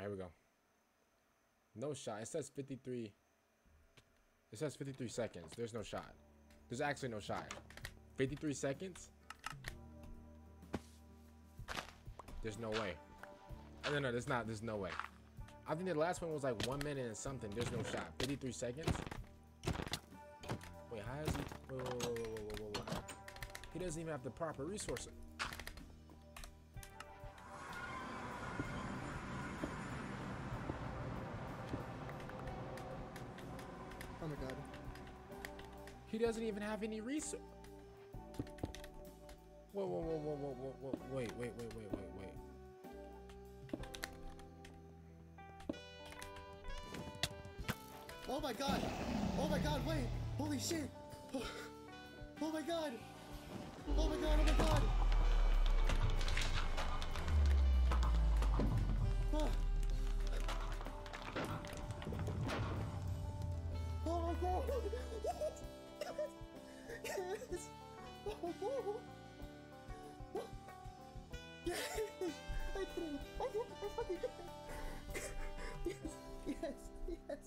right, here we go. No shot. It says 53. It says 53 seconds. There's no shot. There's actually no shot. 53 seconds? There's no way. Oh, no, no, there's not. There's no way. I think the last one was like one minute and something. There's no shot. 53 seconds? Wait, how is he? Wait, wait, wait, wait, wait, wait. He doesn't even have the proper resources. My god. He doesn't even have any resource. Whoa, whoa, whoa, whoa, whoa, whoa, whoa, wait, wait, wait, wait, wait, wait. Oh my god! Oh my god, wait! Holy shit! Oh, oh my god! Oh my god, oh my god! Yes! I did it! I did it! I fucking did it! Yes! Yes! Yes!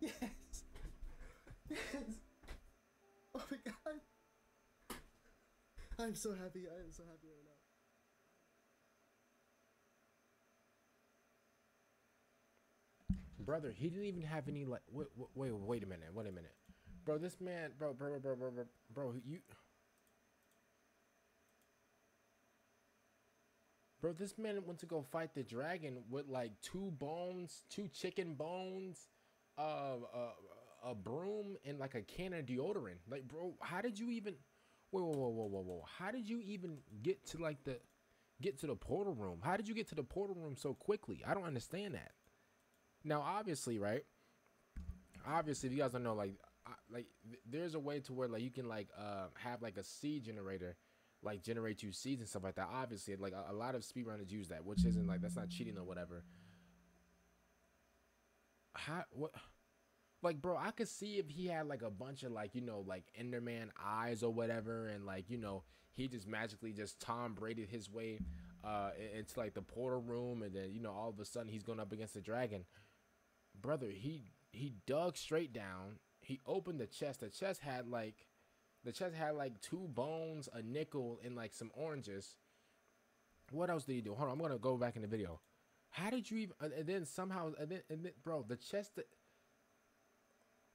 Yes! Oh my god! I'm so happy. I am so happy right now. Brother, he didn't even have any like. Wait, wait, wait, wait a minute. Wait a minute, bro. This man, bro, bro, bro, bro, bro, bro. You, bro. This man went to go fight the dragon with like two bones, two chicken bones, uh, uh a broom, and like a can of deodorant. Like, bro, how did you even? Whoa, whoa, whoa, whoa, whoa. How did you even get to like the, get to the portal room? How did you get to the portal room so quickly? I don't understand that. Now, obviously, right? Obviously, if you guys don't know, like, like th- there's a way to where like you can like uh have like a seed generator, like generate you seeds and stuff like that. Obviously, like a, a lot of speedrunners use that, which isn't like that's not cheating or whatever. How what? Like, bro, I could see if he had like a bunch of like you know like Enderman eyes or whatever, and like you know he just magically just Tom Brady his way uh into like the portal room, and then you know all of a sudden he's going up against the dragon brother, he he dug straight down. He opened the chest. The chest had like the chest had like two bones, a nickel, and like some oranges. What else did he do? Hold on, I'm gonna go back in the video. How did you even? And then somehow, and then, and then bro, the chest. That,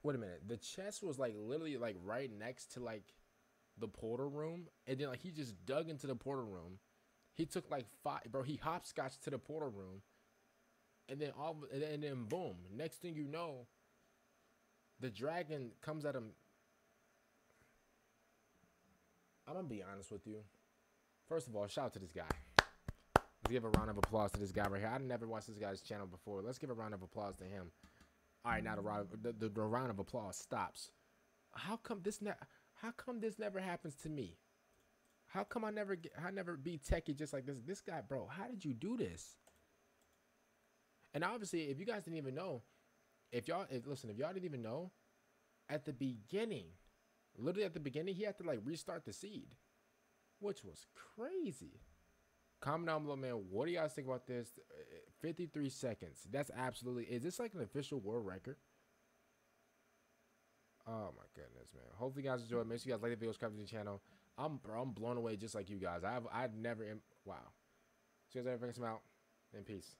Wait a minute. The chest was like literally like right next to like the portal room, and then like he just dug into the portal room. He took like five, bro. He hopscotched to the portal room and then all and then boom next thing you know the dragon comes at him i'm gonna be honest with you. First of all shout out to this guy. Let's give a round of applause to this guy right here. I never watched this guy's channel before. Let's give a round of applause to him. All right now the round the, the, the round of applause stops. How come this ne- how come this never happens to me? How come i never get i never be techie just like this? This guy bro how did you do this? And obviously, if you guys didn't even know, if y'all listen, if y'all didn't even know, at the beginning, literally at the beginning, he had to like restart the seed, which was crazy. Comment down below, man. What do you guys think about this? Uh, 53 seconds. That's absolutely. Is this like an official world record? Oh my goodness, man. Hopefully, you guys enjoyed. Make sure you guys like the video, subscribe to the channel. I'm I'm blown away just like you guys. I've I've never. Wow. So you guys figure some out? In peace.